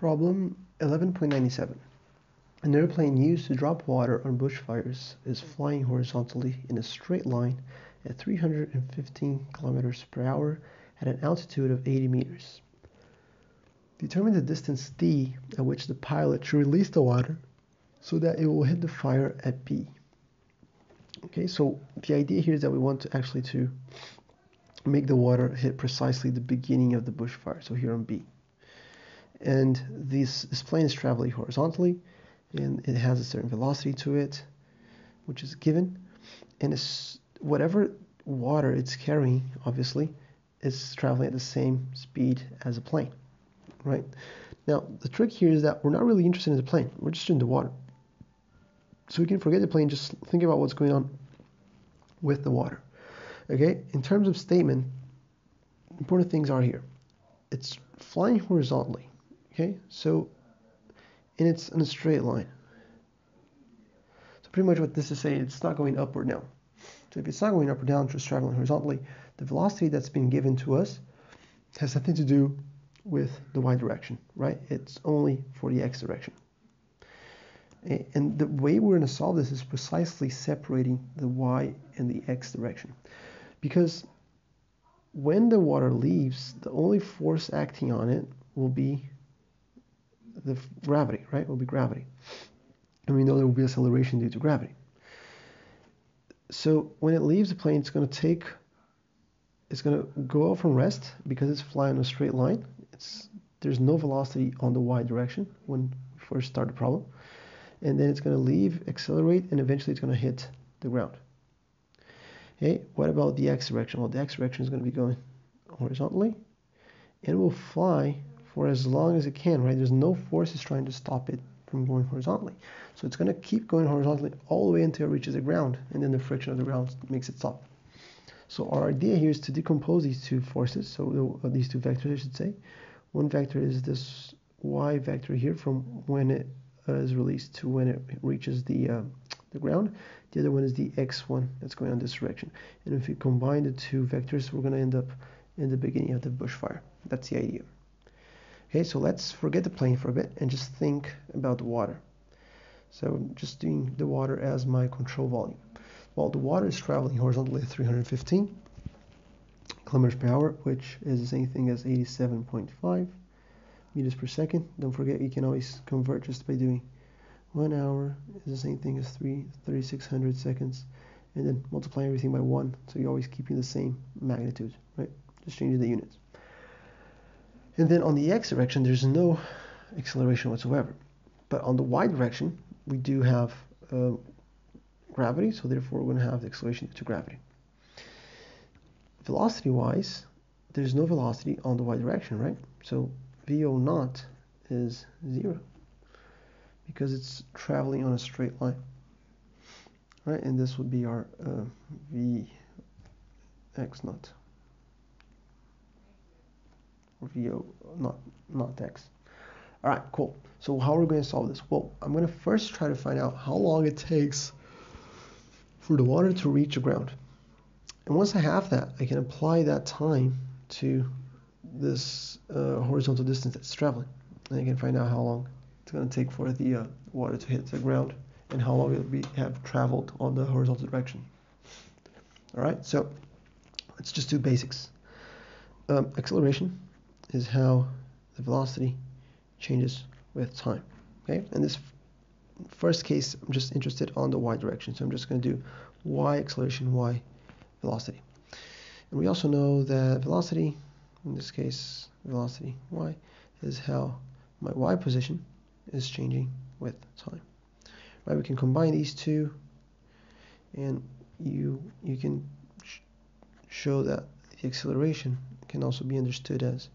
Problem 11.97. An airplane used to drop water on bushfires is flying horizontally in a straight line at 315 kilometers per hour at an altitude of 80 meters. Determine the distance d at which the pilot should release the water so that it will hit the fire at B. Okay, so the idea here is that we want to actually to make the water hit precisely the beginning of the bushfire, so here on B and this, this plane is traveling horizontally and it has a certain velocity to it which is given. And it's whatever water it's carrying obviously is traveling at the same speed as a plane right? Now the trick here is that we're not really interested in the plane. We're just in the water. So we can forget the plane just think about what's going on with the water okay? In terms of statement important things are here. It's flying horizontally Okay, so and it's in a straight line. So pretty much what this is saying, it's not going up or down. So if it's not going up or down, it's just traveling horizontally, the velocity that's been given to us has nothing to do with the y direction, right? It's only for the x direction. And the way we're going to solve this is precisely separating the y and the x direction. Because when the water leaves, the only force acting on it will be the gravity, right? Will be gravity. And we know there will be acceleration due to gravity. So when it leaves the plane, it's going to take, it's going to go out from rest because it's flying in a straight line. It's there's no velocity on the y direction when we first start the problem, and then it's going to leave, accelerate, and eventually it's going to hit the ground. Okay, what about the x direction? Well, the x direction is going to be going horizontally, and it will fly for as long as it can, right? There's no forces trying to stop it from going horizontally. So it's going to keep going horizontally all the way until it reaches the ground, and then the friction of the ground makes it stop. So our idea here is to decompose these two forces, so uh, these two vectors, I should say. One vector is this y vector here from when it uh, is released to when it reaches the uh, the ground. The other one is the x1 that's going on this direction. And if we combine the two vectors, we're going to end up in the beginning of the bushfire. That's the idea. Okay, so let's forget the plane for a bit and just think about the water. So just doing the water as my control volume. Well, the water is traveling horizontally at 315 kilometers per hour, which is the same thing as 87.5 meters per second. Don't forget you can always convert just by doing one hour is the same thing as 3 3600 seconds and then multiply everything by one so you're always keeping the same magnitude right just changing the units and then on the x direction, there's no acceleration whatsoever. But on the y direction, we do have uh, gravity, so therefore we're going to have the acceleration due to gravity. Velocity-wise, there's no velocity on the y direction, right? So VO naught is zero because it's traveling on a straight line, right? And this would be our uh, V x naught. VO, not, not X. All right, cool. So how are we going to solve this? Well, I'm going to first try to find out how long it takes for the water to reach the ground. And once I have that, I can apply that time to this uh, horizontal distance that's traveling. And I can find out how long it's going to take for the uh, water to hit the ground and how long it will be have traveled on the horizontal direction. All right, so let's just do basics. Um, acceleration is how the velocity changes with time. Okay, in this first case, I'm just interested on the y direction, so I'm just going to do y acceleration, y velocity. And we also know that velocity, in this case, velocity y, is how my y position is changing with time. Right, we can combine these two, and you you can sh show that the acceleration can also be understood as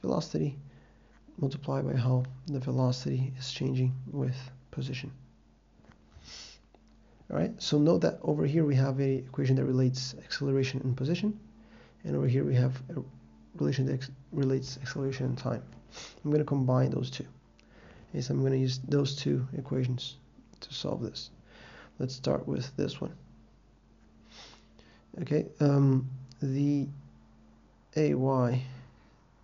velocity multiplied by how the velocity is changing with position. Alright, so note that over here we have a equation that relates acceleration and position, and over here we have a relation that relates acceleration and time. I'm going to combine those two. So I'm going to use those two equations to solve this. Let's start with this one. Okay, um, the AY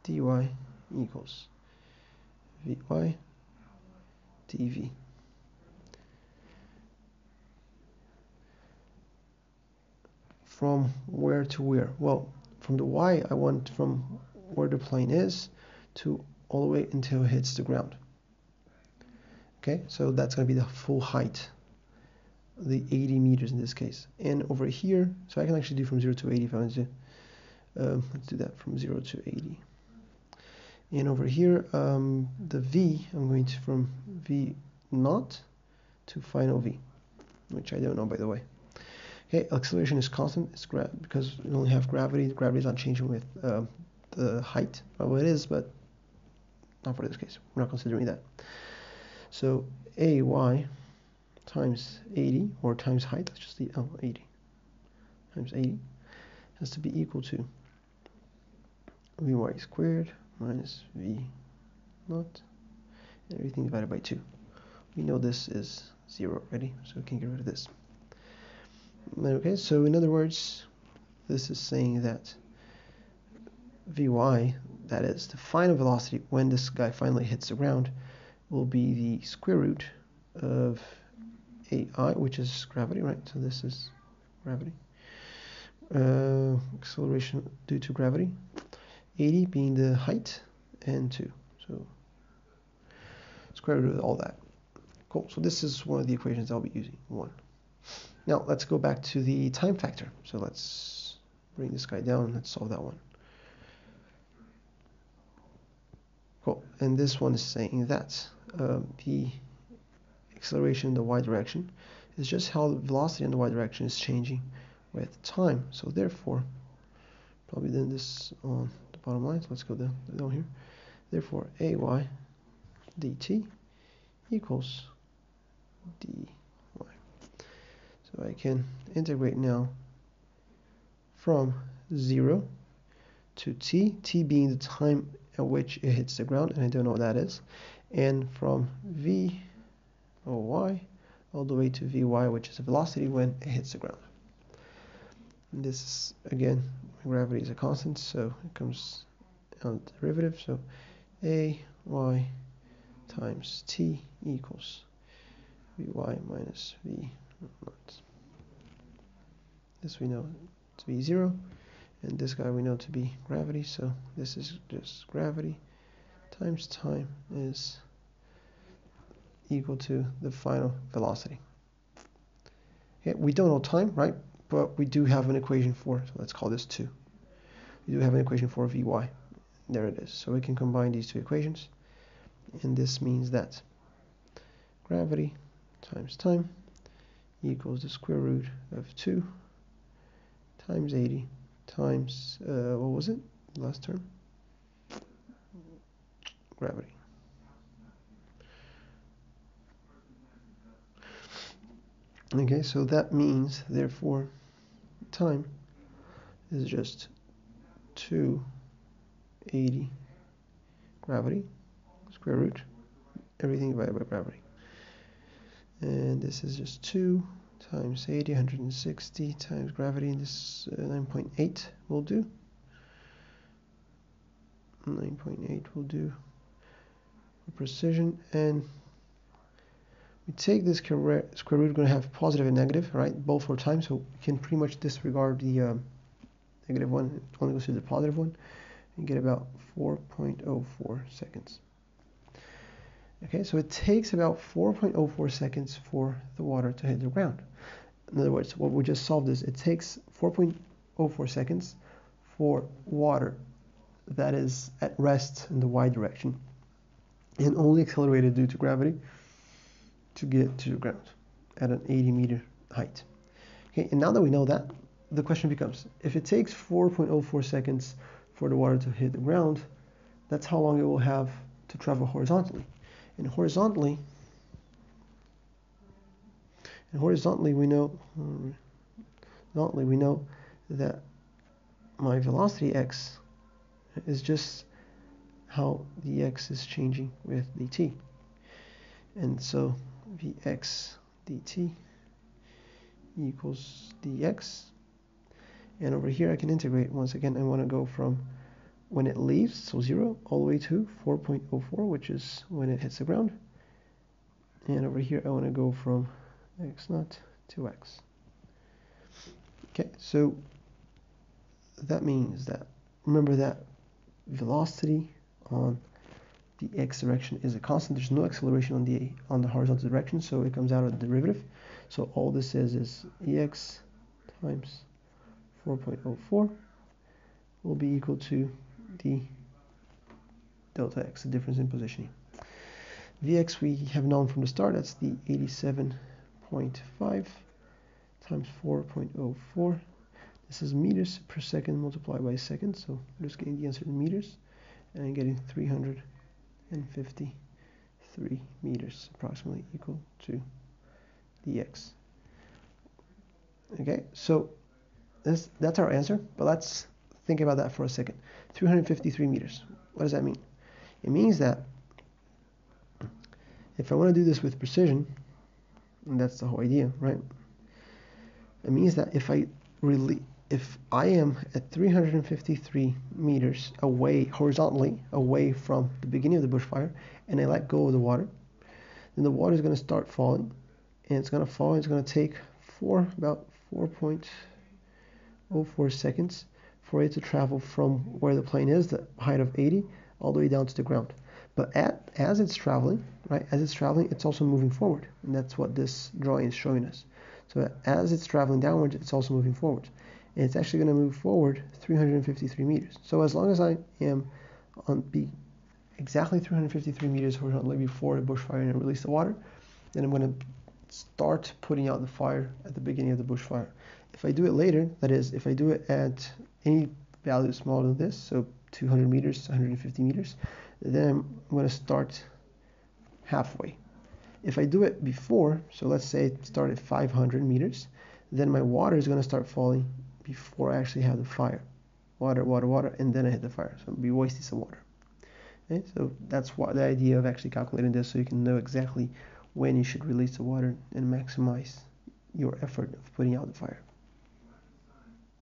dy equals Vy dv. From where to where? Well, from the y, I want from where the plane is to all the way until it hits the ground. Okay, so that's going to be the full height, the 80 meters in this case. And over here, so I can actually do from 0 to 80 if I want to. Um, let's do that from 0 to 80. And over here, um, the V, I'm going to from V naught to final V, which I don't know by the way. Okay, acceleration is constant. It's gra because we only have gravity. Gravity is not changing with uh, the height. Well, it is, but not for this case. We're not considering that. So AY times 80, or times height, let's just see, oh, 80, times 80, has to be equal to Vy squared minus V naught, and everything divided by 2. We know this is 0 already, so we can get rid of this. Okay, so in other words, this is saying that Vy, that is the final velocity when this guy finally hits the ground, will be the square root of AY, which is gravity, right? So this is gravity. Uh, acceleration due to gravity. 80 being the height, and 2. So square root of all that. Cool. So this is one of the equations I'll be using. 1. Now let's go back to the time factor. So let's bring this guy down let's solve that one. Cool. And this one is saying that um, the acceleration in the y direction is just how the velocity in the y direction is changing with time. So therefore, probably then this on the bottom line. So let's go down, down here. Therefore, ay dt equals dy. So I can integrate now from 0 to t, t being the time at which it hits the ground, and I don't know what that is, and from v or y all the way to vy, which is the velocity when it hits the ground. This is, again, gravity is a constant, so it comes on the derivative, so a y times t equals vy minus v naught. This we know to be 0, and this guy we know to be gravity, so this is just gravity times time is equal to the final velocity. Okay, we don't know time, right? But we do have an equation for, so let's call this 2. We do have an equation for Vy. There it is. So we can combine these two equations. And this means that gravity times time equals the square root of 2 times 80 times, uh, what was it, last term? Gravity. Okay, so that means, therefore, time is just 280 gravity, square root, everything divided by gravity. And this is just 2 times 80, 160 times gravity, and this uh, 9.8 will do. 9.8 will do precision, and we take this square root, we're going to have positive and negative, right, both for time, so we can pretty much disregard the um, negative one, it only goes to the positive one, and get about 4.04 seconds. Okay, so it takes about 4.04 seconds for the water to hit the ground. In other words, what we just solved is it takes 4.04 seconds for water that is at rest in the y direction and only accelerated due to gravity to get to the ground at an 80 meter height. Okay, and now that we know that, the question becomes, if it takes 4.04 seconds for the water to hit the ground, that's how long it will have to travel horizontally. And horizontally, and horizontally we know, horizontally we know that my velocity x is just how the x is changing with dt. And so vx dt equals dx. And over here I can integrate. Once again, I want to go from when it leaves, so 0, all the way to 4.04, which is when it hits the ground. And over here, I want to go from x naught to x. Okay, so that means that, remember that velocity on the x direction is a constant. There's no acceleration on the on the horizontal direction, so it comes out of the derivative. So all this is is ex times 4.04 will be equal to the delta x, the difference in positioning. Vx we have known from the start, that's the 87.5 times 4.04. This is meters per second multiplied by second, so I'm just getting the answer in meters and getting 300 and 53 meters approximately equal to dx. Okay, so that's, that's our answer, but let's think about that for a second. 353 meters, what does that mean? It means that if I want to do this with precision, and that's the whole idea, right? It means that if I release, if I am at 353 meters away, horizontally, away from the beginning of the bushfire, and I let go of the water, then the water is going to start falling, and it's going to fall, it's going to take four, about 4.04 seconds for it to travel from where the plane is, the height of 80, all the way down to the ground. But at, as it's traveling, right, as it's traveling, it's also moving forward. And that's what this drawing is showing us. So as it's traveling downwards, it's also moving forward. And it's actually going to move forward 353 meters. So as long as I am on be exactly 353 meters horizontally before the bushfire and I release the water, then I'm going to start putting out the fire at the beginning of the bushfire. If I do it later, that is, if I do it at any value smaller than this, so 200 meters, 150 meters, then I'm going to start halfway. If I do it before, so let's say start at 500 meters, then my water is going to start falling before I actually have the fire. Water, water, water, and then I hit the fire. So be wasting some water. Okay, so that's what the idea of actually calculating this so you can know exactly when you should release the water and maximize your effort of putting out the fire.